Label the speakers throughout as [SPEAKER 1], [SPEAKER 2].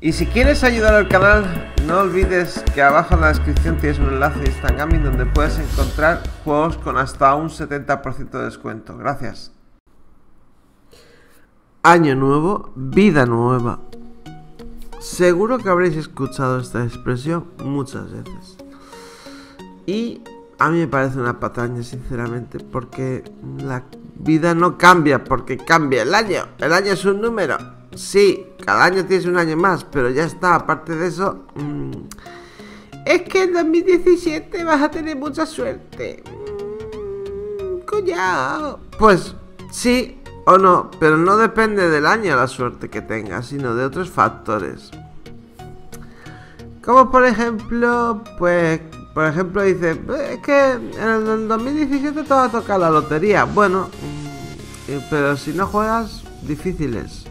[SPEAKER 1] Y si quieres ayudar al canal, no olvides que abajo en la descripción tienes un enlace de Instagram donde puedes encontrar juegos con hasta un 70% de descuento. Gracias. Año nuevo, vida nueva. Seguro que habréis escuchado esta expresión muchas veces. Y a mí me parece una pataña, sinceramente, porque la vida no cambia porque cambia el año. El año es un número. Sí, cada año tienes un año más, pero ya está. Aparte de eso, mm, es que en 2017 vas a tener mucha suerte. Mm, cuñado. Pues sí o no, pero no depende del año la suerte que tengas, sino de otros factores. Como por ejemplo, pues, por ejemplo dice, es que en el 2017 te va a tocar la lotería. Bueno, mm, eh, pero si no juegas, difíciles.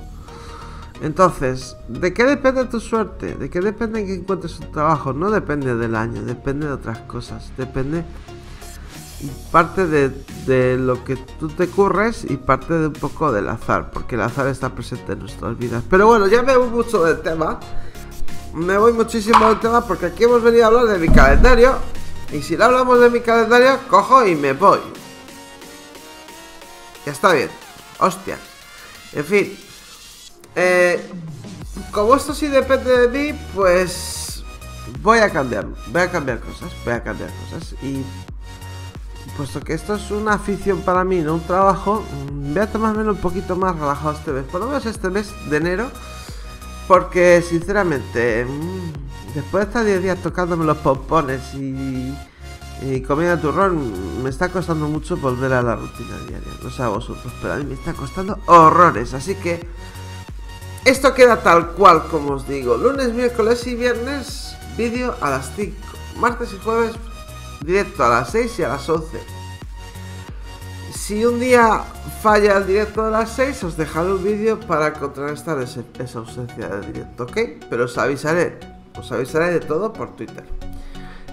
[SPEAKER 1] Entonces, ¿de qué depende tu suerte? ¿De qué depende que encuentres un trabajo? No depende del año, depende de otras cosas. Depende parte de, lo que tú te curres y parte de un poco del azar, porque el azar está presente en nuestras vidas. Pero bueno, ya me voy mucho del tema. Me voy muchísimo del tema porque aquí hemos venido a hablar de mi calendario. Y si no hablamos de mi calendario, cojo y me voy. Ya está bien. Hostias. En fin, eh, como esto sí depende de mí, pues voy a cambiar, voy a cambiar cosas, voy a cambiar cosas. Y puesto que esto es una afición para mí, no un trabajo, mm, voy a tomarme un poquito más relajado este mes, por lo menos este mes de enero, porque sinceramente, mm, después de estar 10 días tocándome los pompones y, y comiendo turrón, me está costando mucho volver a la rutina diaria, no sé a vosotros, pero a mí me está costando horrores, así que esto queda tal cual como os digo. Lunes, miércoles y viernes, vídeo a las 5. Martes y jueves, directo a las 6 y a las 11. Si un día falla el directo a las 6, os dejaré un vídeo para contrarrestar esa ausencia de directo, ¿ok? Pero os avisaré, os avisaré de todo por Twitter.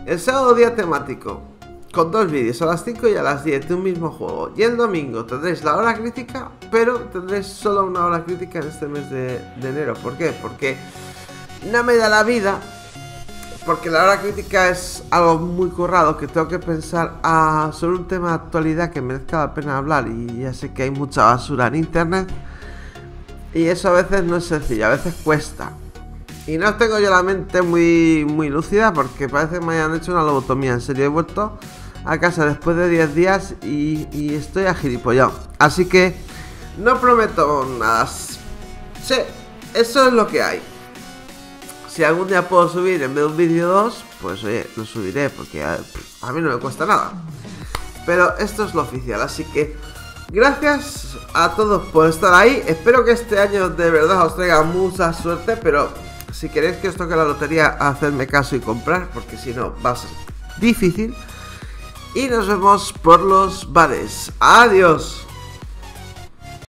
[SPEAKER 1] El sábado día temático, con dos vídeos, a las 5 y a las 10 de un mismo juego. Y el domingo tendréis la hora crítica, pero tendréis solo una hora crítica en este mes de, enero. ¿Por qué? Porque no me da la vida, porque la hora crítica es algo muy currado que tengo que pensar a, sobre un tema de actualidad que merezca la pena hablar. Y ya sé que hay mucha basura en internet. Y eso a veces no es sencillo, a veces cuesta. Y no tengo yo la mente muy, muy lúcida porque parece que me hayan hecho una lobotomía. En serio, he vuelto a casa después de 10 días y, y estoy agilipollado. Así que no prometo nada. Sí, eso es lo que hay. Si algún día puedo subir en vez de un vídeo 2, pues oye, lo subiré porque a, a mí no me cuesta nada. Pero esto es lo oficial, así que gracias a todos por estar ahí. Espero que este año de verdad os traiga mucha suerte, pero si queréis que os toque la lotería, hacedme caso y comprar, porque si no va a ser difícil. Y nos vemos por los bares. Adiós.